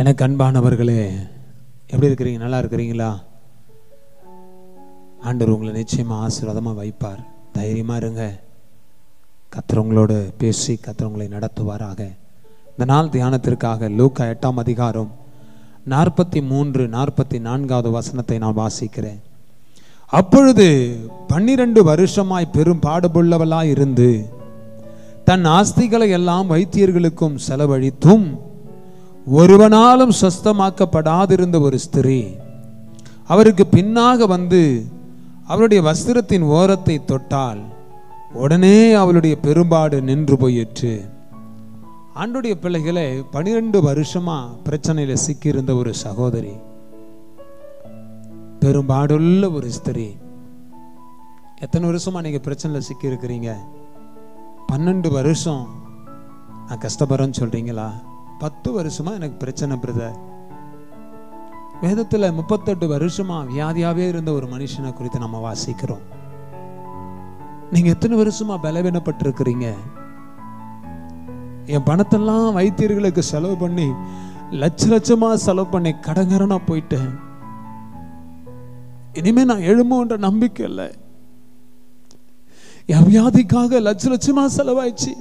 எனக்கு அன்பானவர்களே எப்படி இருக்கிறீங்க? நல்லா இருக்கிறீங்களா? ஆண்டவர் உங்களை நிச்சயமாக ஆசீர்வாதமாக வைப்பார். தைரியமாக இருங்க. கர்த்தர் பேசி கர்த்தர் நடத்துவாராக. இந்த நாள் தியானத்திற்காக லூக்கா எட்டாம் அதிகாரம் நாற்பத்தி மூன்று நாற்பத்தி நான்காவது வசனத்தை நான் வாசிக்கிறேன். அப்பொழுது பன்னிரண்டு வருஷமாய் பெரும் பாடுபுள்ளவளாய் இருந்து தன் ஆஸ்திகளை எல்லாம் வைத்தியர்களுக்கும் செலவழித்தும் ஒருவனாலும் சொஸ்தமாக்கப்படாதிருந்த ஒரு ஸ்திரீ அவருக்கு பின்னாக வந்து அவருடைய வஸ்திரத்தின் ஓரத்தை தொட்டால் உடனே அவளுடைய பெரும்பாடு நின்று போயிற்று. ஆண்டுடைய பிள்ளைகளை பனிரெண்டு வருஷமா பிரச்சனையில சிக்கியிருந்த ஒரு சகோதரி பெரும்பாடுள்ள ஒரு ஸ்திரீ. எத்தனை வருஷமா நீங்க பிரச்சனையில சிக்கி இருக்கிறீங்க பன்னெண்டு வருஷம் நான் கஷ்டப்படுறேன்னு சொல்றீங்களா? பத்து வருஷமா எனக்கு பிரச்சனை பிரதர் வேதத்தில் முப்பத்தெட்டு வருஷமா வியாதியாவே இருந்த ஒரு மனுஷனை குறித்து நம்ம வாசிக்கிறோம். நீங்க எத்தனை வருஷமா பலவீனப்பட்டிருக்கிறீங்க? என் பணத்தெல்லாம் வைத்தியர்களுக்கு செலவு பண்ணி லட்ச லட்சமா செலவு பண்ணி கடங்கரனா போயிட்டேன். இனிமே நான் எழுமோன்ற நம்பிக்கை இல்லை. என் வியாதிக்காக லட்ச லட்சமா செலவாயிடுச்சு.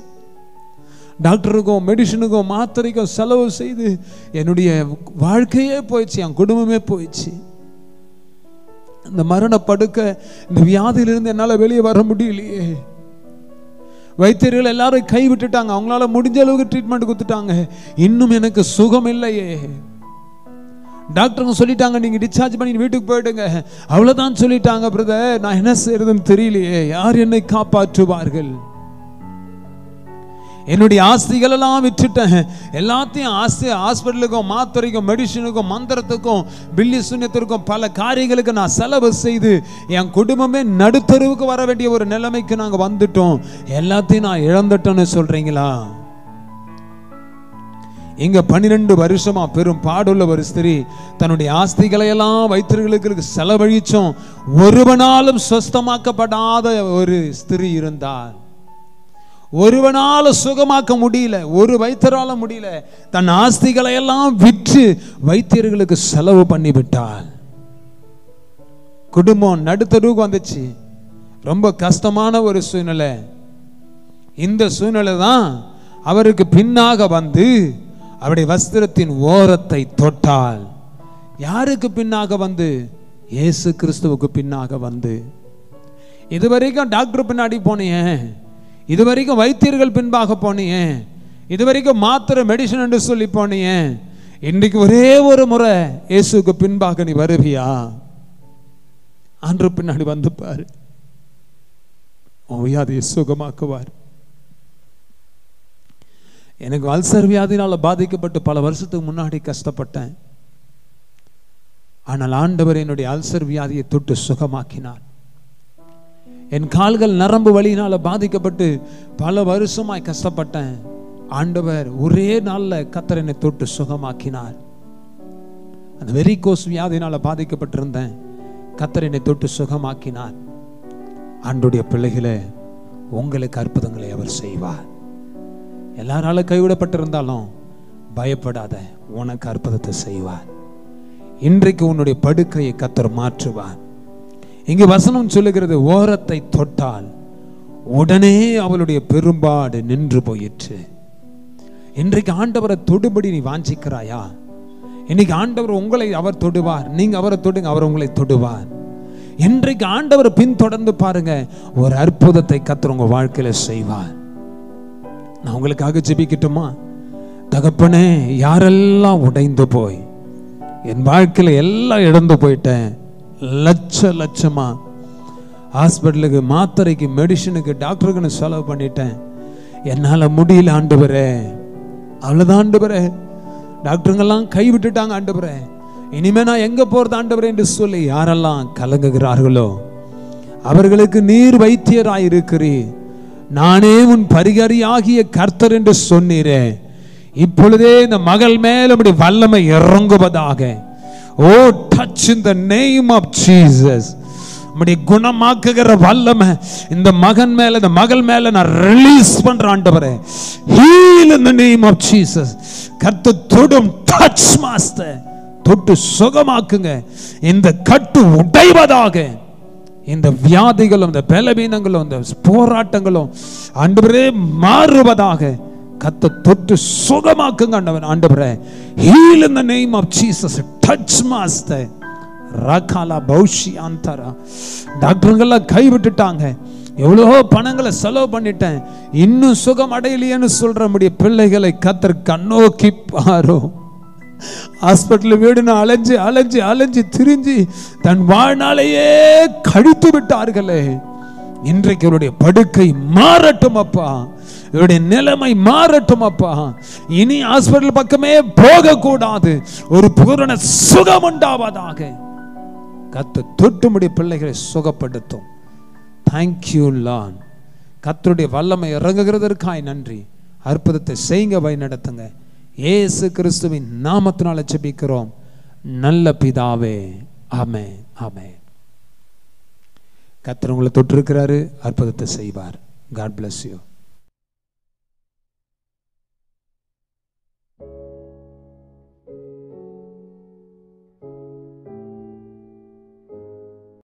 டாக்டருக்கும் மெடிசனுக்கும் மாத்திரைக்கும் செலவு செய்து என்னுடைய வாழ்க்கையே போயிடுச்சு என் குடும்பமே போயிடுச்சு. இந்த மரண படுக்க இந்த வியாதியிலிருந்து என்னால் வெளியே வர முடியலையே. வைத்தியர்கள் எல்லாரும் கை விட்டுட்டாங்க அவங்களால முடிஞ்ச அளவுக்கு ட்ரீட்மெண்ட் கொடுத்துட்டாங்க. இன்னும் எனக்கு சுகம் இல்லையே. டாக்டருங்க சொல்லிட்டாங்க நீங்க டிஸ்சார்ஜ் பண்ணி வீட்டுக்கு போயிடுங்க. அவ்வளோதான் சொல்லிட்டாங்க பிரதர் நான் என்ன செய்யறதுன்னு தெரியலையே. யார் என்னை காப்பாற்றுவார்கள்? என்னுடைய ஆஸ்திகள் எல்லாம் விற்றுட்டேன் எல்லாத்தையும் ஆஸ்தி ஹாஸ்பிட்டலுக்கும் மாத்திரைக்கும் மெடிசனுக்கும் மந்திரத்துக்கும் பில்லி சூன்யத்திற்கும் பல காரியங்களுக்கு நான் செலவு செய்து என் குடும்பமே நடுத்தருவுக்கு வர வேண்டிய ஒரு நிலைமைக்கு நாங்கள் வந்துட்டோம். எல்லாத்தையும் நான் இழந்துட்டோன்னு சொல்றீங்களா? இங்க பன்னிரெண்டு வருஷமா பெரும் பாடுள்ள ஒரு ஸ்திரீ தன்னுடைய ஆஸ்திகளை எல்லாம் வைத்தியர்களுக்கு செலவழிச்சோம் ஒருவனாலும் சொஸ்தமாக்கப்படாத ஒரு ஸ்திரீ இருந்தார். ஒருவனால் சுகமாக்க முடியல ஒரு வைத்தியரால் முடியல தன் ஆஸ்திகளை எல்லாம் விற்று வைத்தியர்களுக்கு செலவு பண்ணி விட்டாள் குடும்பம் நடுத்தருவுக்கு வந்துச்சு. ரொம்ப கஷ்டமான ஒரு சூழ்நிலை. இந்த சூழ்நிலை தான் அவருக்கு பின்னாக வந்து அவருடைய வஸ்திரத்தின் ஓரத்தை தொட்டால் யாருக்கு பின்னாக வந்து? இயேசு கிறிஸ்துவுக்கு பின்னாக வந்து. இதுவரைக்கும் டாக்டர் பின்னாடி போனேன். இது வரைக்கும் வைத்தியர்கள் பின்பாக போனியே. இது வரைக்கும் மாத்திரை மெடிசன் என்று சொல்லி போனியே. இன்றைக்கு ஒரே ஒரு முறை இயேசுக்கு பின்பாக நீ வருவியா? அன்று பின்னாடி வந்துப்பார் உன் வியாதியை சுகமாக்குவார். எனக்கு அல்சர் வியாதினால் பாதிக்கப்பட்டு பல வருஷத்துக்கு முன்னாடி கஷ்டப்பட்டேன். ஆனால் ஆண்டவர் என்னுடைய அல்சர் வியாதியை தொட்டு சுகமாக்கினார். என் கால்கள் நரம்பு வழியினால் பாதிக்கப்பட்டு பல வருஷமாய் கஷ்டப்பட்டேன். ஆண்டவர் ஒரே நாளில் கத்தர் என்னை தொட்டு சுகமாக்கினார். அந்த வெறிகோஸ் வியாதினால் பாதிக்கப்பட்டிருந்தேன். கத்தர் என்னை தொட்டு சுகமாக்கினார். ஆண்டுடைய பிள்ளைகளை உங்களுக்கு அற்புதங்களை அவர் செய்வார். எல்லாரால கைவிடப்பட்டிருந்தாலும் பயப்படாத உனக்கு அற்புதத்தை செய்வார். இன்றைக்கு உன்னுடைய படுக்கையை கத்தர் மாற்றுவார். இங்கு வசனம் சொல்லுகிறது ஓரத்தை தொட்டால் உடனே அவளுடைய பெரும்பாடு நின்று போயிற்று. இன்றைக்கு ஆண்டவரை தொடுபடி நீ வாஞ்சிக்கிறாயா? இன்னைக்கு ஆண்டவர் உங்களை அவர் தொடுவார். நீங்க அவரை தொடுங்க அவர் உங்களை தொடுவார். இன்றைக்கு ஆண்டவர் பின்தொடர்ந்து பாருங்க ஒரு அற்புதத்தை கத்துற உங்க வாழ்க்கையில செய்வார். நான் உங்களுக்காக ஜெபிக்கட்டுமா? தகப்பனே யாரெல்லாம் உடைந்து போய் என் வாழ்க்கையில எல்லாம் இழந்து போயிட்டேன் லட்ச லட்சமாக ஹாஸ்பிட்டலுக்கு மாத்திரைக்கு மெடிசனுக்கு டாக்டருக்குன்னு செலவு பண்ணிட்டேன். என்னால் முடியல ஆண்டவரே அவ்வளோதான் ஆண்டவரே டாக்டருங்கெல்லாம் கை விட்டுட்டாங்க ஆண்டவரே இனிமே நான் எங்கே போறது ஆண்டவரே என்று சொல்லி யாரெல்லாம் கலங்குகிறார்களோ அவர்களுக்கு நீர் வைத்தியராய் இருக்கிறீர். நானே உன் பரிகரியாகிய கர்த்தர் என்று சொன்னீரே. இப்பொழுதே இந்த மகள் மேல் அப்படி வல்லமை இறங்குவதாக. ஓ touch in the name of Jesus நம்முடைய குணமாக்குகிற வல்லமை இந்த மகன் மேல இந்த மகள் மேல நான் ரிலீஸ் பண்ற ஆண்டவரே. Heal in the name of Jesus கத்து தொடும் டச் மாஸ்டர் தொட்டு சுகமாக்குங்க. இந்த கட்டு உடைவதாக இந்த வியாதிகளும் இந்த பலவீனங்களும் இந்த போராட்டங்களும் ஆண்டவரே மாறுவதாக. கத்த தொட்டு சுகமாக்குங்க ஆண்டவன் ஆண்டவரே heal in the name of Jesus touch master ரகாலா பௌஷி அந்தரா டாக்டருங்கெல்லாம் கைவிட்டுட்டாங்க. எவ்வளோ பணங்களை செலவு பண்ணிட்டேன். இன்னும் சுகம் அடையலையேன்னு சொல்ற முடிய பிள்ளைகளை கத்தர் கண்ணோக்கி பாரும் ஹாஸ்பிட்டல் வீடுன்னு அலைஞ்சு அலைஞ்சு அலைஞ்சு திரிஞ்சு தன் வாழ்நாளையே கழித்து விட்டார்களே. இன்றைக்கு அவருடைய படுக்கை மாறட்டும் அப்பா. இவருடைய நிலைமை மாறட்டும் அப்பா. இனி ஹாஸ்பிட்டல் பக்கமே போக கூடாது ஒரு பூரண சுகம் உண்டாவதாக. கத்து தொட்டுமுடி பிள்ளைகளை சுகப்படுத்தும். தேங்க்யூ லான் கத்தருடைய வல்லமை இறங்குகிறதற்காய் நன்றி. அற்புதத்தை செய்யுங்க வழி நடத்துங்க ஏசு கிறிஸ்துவின் நாமத்தினால ஜெபிக்கிறோம். நல்ல பிதாவே. ஆமே ஆமே கத்தர் உங்களை தொட்டிருக்கிறாரு அற்புதத்தை செய்வார். God bless you